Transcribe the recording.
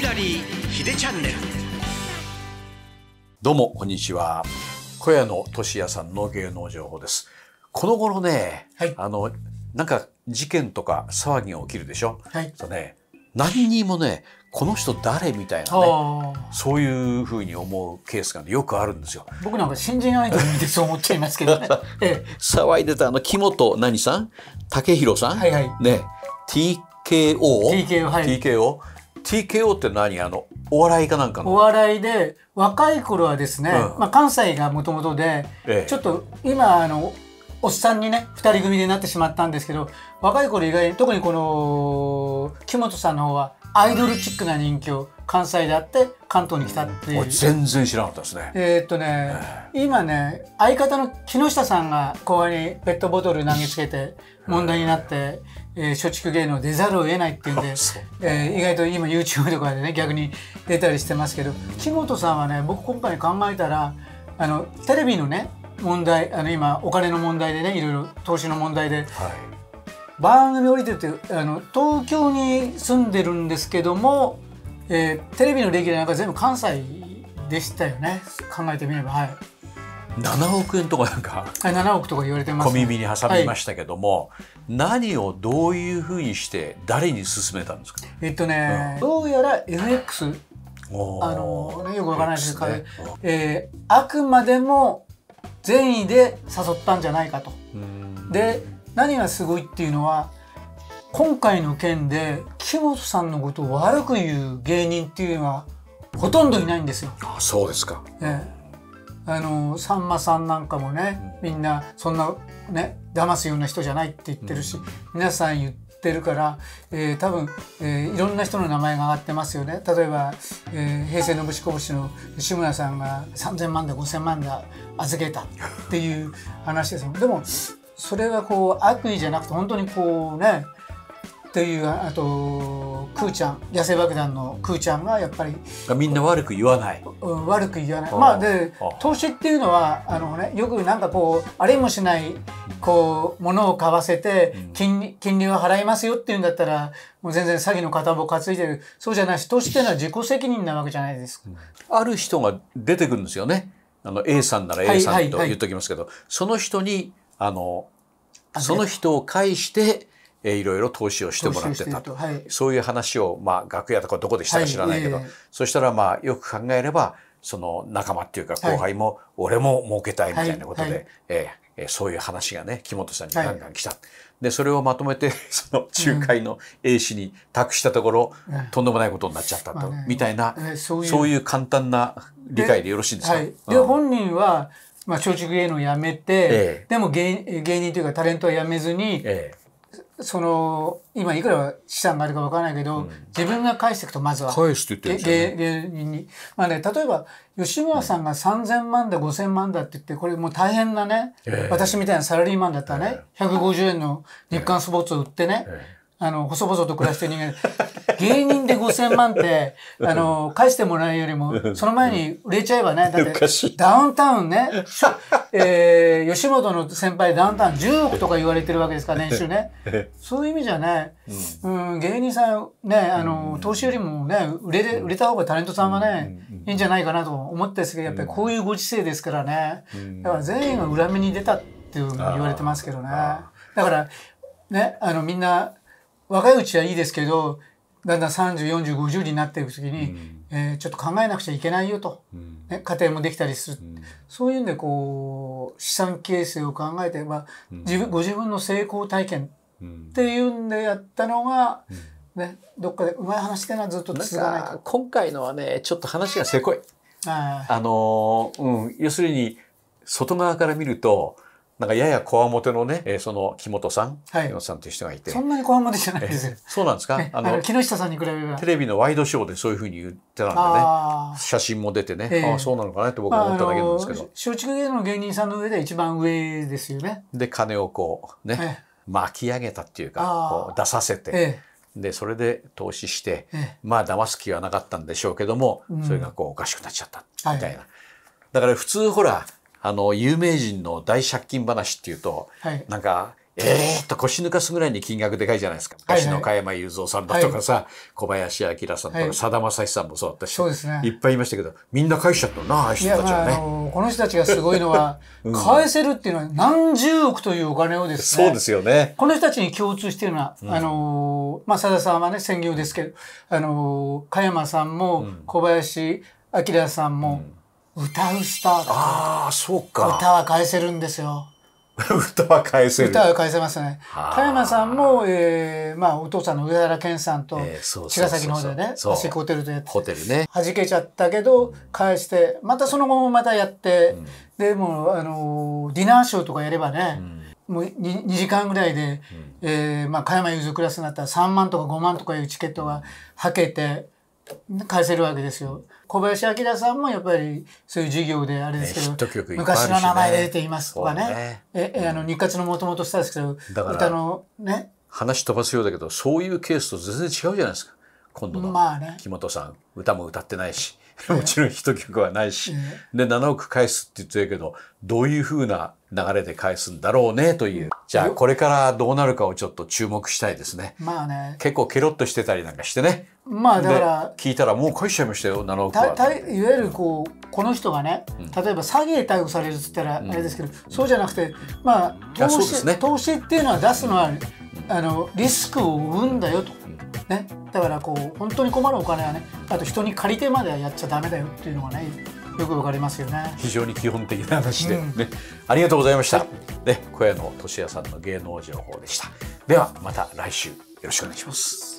きなり秀チャンネル。どうもこんにちは。小屋の俊也さんの芸能情報です。この頃ね、はい。あのなんか事件とか騒ぎが起きるでしょ、はい。そうね。何にもねこの人誰みたいなねそういうふうに思うケースが、ね、よくあるんですよ。僕なんか新人アイドル見てそう思っちゃいますけどね。ええ、騒いでたあの木本何さん？武弘さん、はいはい。ね。TKO TKO はい。TKO TKO って何？あのお笑いかなんかおの笑いで若い頃はですね、うん。まあ、関西がもともとで、ええ。ちょっと今あのおっさんにね二人組でなってしまったんですけど若い頃意外に特にこの木本さんの方はアイドルチックな人気を関西であって関東に来たっていう。俺。全然知らなかったですね。えーっとね、今ね相方の木下さんが公園にペットボトル投げつけて問題になって、えー松竹芸能出ざるを得ないっていうんでえー意外と今 YouTube とかでね逆に出たりしてますけど木本さんはね僕今回考えたらあのテレビのね問題あの今お金の問題でねいろいろ投資の問題ではい。番組降りててあの東京に住んでるんですけども、えーテレビのレギュラーなんか全部関西でしたよね。考えてみればはい。7億円とかなんかはい、7億とか言われてます、小耳に挟みましたけども、何をどういうふうにして誰に勧めたんですか？えっとね、どうやら FX あの、ね、よくわからないです。けど、ね。えーあくまでも善意で誘ったんじゃないかと。うん。で何がすごいっていうのは今回の件で木本さんのことを悪く言う芸人っていうのはほとんどいないんですよ。あそうですか。ええ。あのさんまさんなんかもね、みんなそんなね騙すような人じゃないって言ってるし、皆さん言ってるから、えー多分、えーいろんな人の名前が上がってますよね。例えば、えー平成のぶしこぶしの志村さんが3,000万だ5,000万だ預けたっていう話ですよ。でもそれはこう悪意じゃなくて本当にこうねっていうあとクーちゃん野生爆弾のクーちゃんがやっぱりみんな悪く言わない。うん悪く言わない。あまあであ投資っていうのはあのねよくなんかこうありもしないこう物を買わせて金利金利を払いますよっていうんだったらもう全然詐欺の片棒担いでる。そうじゃないし投資っていうのは自己責任なわけじゃないですか。あある人が出てくるんですよね。あの A さんならはい A さんと言っときますけど、その人にあのその人を介して、えーいろいろ投資をしてもらってた。とはい。そういう話を、まあ、楽屋とかどこでしたか知らないけど、はいええ。そしたらまあよく考えればその仲間っていうかはい。後輩も俺も儲けたいみたいなことで、はいはい。えーえーそういう話がね木本さんにガンガン来た。でそれをまとめて その仲介の A 氏に託したところ、うん。とんでもないことになっちゃったと、まあね。みたいな、えーそういう。そういう簡単な理解でよろしいんですか、はい、で、うん。本人は、まあ、松竹芸能を辞めて、ええ。でも芸芸人というかタレントは辞めずに、えその今いくら資産があるかわからないけど、自分が返していくとまずはえ返すって言って。芸芸人に。まあね、例えば吉村さんが3,000万だ5,000万だって言ってこれもう大変なね、ええ私みたいなサラリーマンだったらね、150円の日刊スポーツを売ってね、あの細々と暮らしてる人間芸人で5,000万ってあの返してもらうよりもその前に売れちゃえばねだってダウンタウンね、えー吉本の先輩ダウンタウン10億とか言われてるわけですから年収ね。そういう意味じゃね、うん、芸人さんねあの投資よりもね売れれ売れた方がタレントさんはね、いいんじゃないかなと思ったんですけどやっぱりこういうご時世ですからね、だから全員が裏目に出たっていう言われてますけどね。だからねあのみんな若いうちはいいですけどだんだん304050になっていく時に、えーちょっと考えなくちゃいけないよと、ね、家庭もできたりする、そういうんでこう資産形成を考えて、まあ自分ご自分の成功体験っていうんでやったのが、ね、どっかでうまい話っていうのはずっと続かないと。今回のはねちょっと話がせこい。ああのーうん、要するに外側から見るとなんかややこわもてのね、えーその木本さん、はい。木本さんという人がいて。そんなにこわもてじゃないです。よ。そうなんですか？ねあの木下さんに比べれば。テ。レビのワイドショーでそういうふうに言ってたんでね。写真も出てね、ええああそうなのかなって僕は思っただけなんですけのど、松竹芸能の芸人さんの上で一番上ですよね。で金をこうね、え巻き上げたっていうかこう出させて、えでそれで投資して、ええ。まあ騙す気はなかったんでしょうけども、うん。それがこうおかしくなっちゃったはいみたいな、だから普通ほらあの有名人の大借金話っていうとはいなんかえーっと腰抜かすぐらいに金額でかいじゃないですか。はいはい昔の加山雄三さんだとかさ、小林明さんとはいかさだまさしさんもそうだったし、そうですねいっぱいいましたけど、みんな返しちゃったな、ああ人たちはね。のこの人たちがすごいのは、返せるっていうのは何十億というお金をですね。そうですよね。この人たちに共通しているのは、あのーまあ、佐田さんはね、専業ですけど、あのー加山さんも、小林明さんも、歌うスターだああ、そうと。か。歌は返せるんですよ。歌は返せる。歌は返せますね。はあ加山さんも、えーまあ、お父さんの上原健さんと茅ヶ崎の方でね、そうアシホテルとやってホテルね。弾けちゃったけど返してまたその後もまたやって、でもうあのディナーショーとかやればね、もう 2, 2時間ぐらいで、えーまあ、加山雄三クラスになったら3万とか5万とかいうチケットがはけて返せるわけですよ。小林明さんもやっぱりそういう授業であれですけど、ね。昔の名前で出ていますとかね。ね。ええあの日活のもともとスターですけどだから歌のね。話飛ばすようだけど、そういうケースと全然違うじゃないですか。今度のまあね。木本さん、歌も歌ってないし、もちろんヒット曲はないし、で、7億返すって言ってるけど、どういう風な流れで返すんだろうねという。じゃあ、これからどうなるかをちょっと注目したいですね。まあね。結構ケロッとしてたりなんかしてね。まあだからで聞いたらもう返しちゃいましたよ、7億たは。たいわゆるこうこの人がね例えば詐欺で逮捕されるっつったらあれですけど、そうじゃなくてまあ投資,、ね。投資っていうのは出すのはあのリスクを生むんだよと、ね、だからこう本当に困るお金はねあと人に借りてまではやっちゃダメだよっていうのがねよくわかりますよね。非常に基本的な話で、うんね、ありがとうございました。ね、小屋の俊也さんの芸能情報でした。ではまた来週よろしくお願いします。